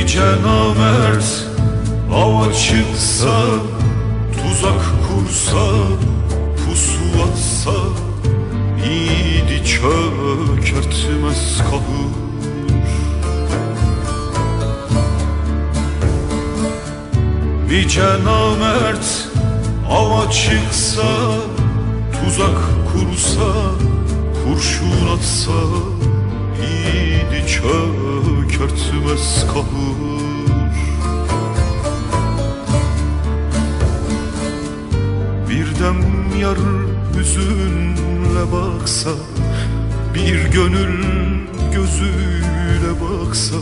Nice namert ava çıksa Tuzak kursa pusu atsa Yiğidi çökertmez kahır Nice namert ava çıksa Tuzak kursa kurşun atsa Yiğidi çökertmez kahır Bir dem yar hüzünle baksa Bir gönül gözüyle baksa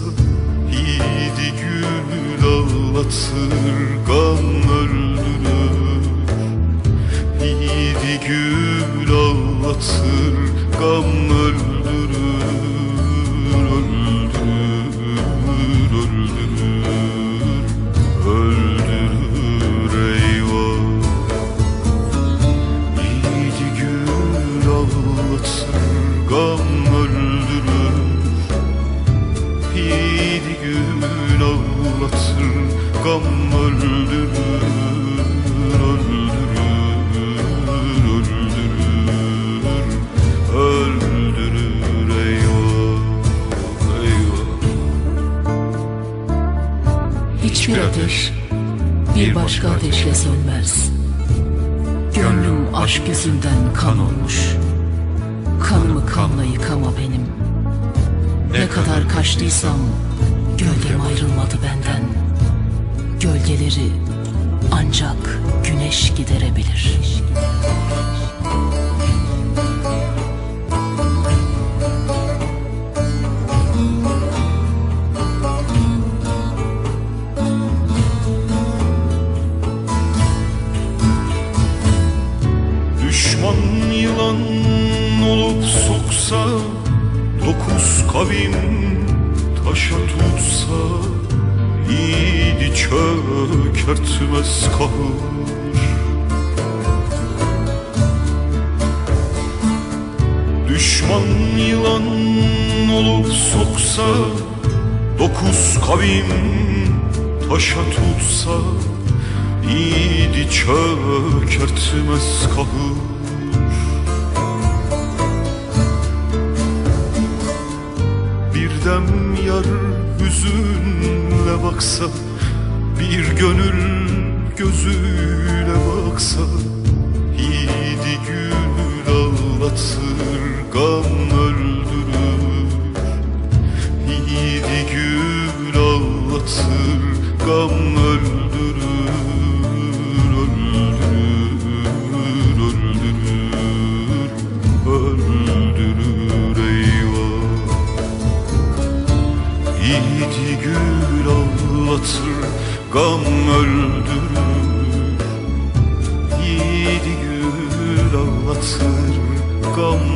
Yiğidi gül ağlatır gam öldürür. Yiğidi gül ağlatır gam Öldürür, gam öldürür Yiğidi gül ağlatır gam öldürür Hiçbir ateş bir başka ateşle sönmez. Gönlüm aşk yüzünden kan olmuş. Kanımı kanla yıkama benim. Ne kadar kaçtıysam gölgem ayrılmadı benden. Gölgeleri ancak güneş giderebilir. Düşman yılan olup soksa Dokuz kavim taşa tutsa Yiğidi çökertmez kahır. Düşman yılan olup soksa Dokuz kavim taşa tutsa Yiğidi çökertmez kahır hüzünle baksa Bir gönül gözüyle baksa Yiğidi gül ağlatır gam öldürür. Yiğidi gül ağlatır gam öldürür Yiğidi gül ağlatır gam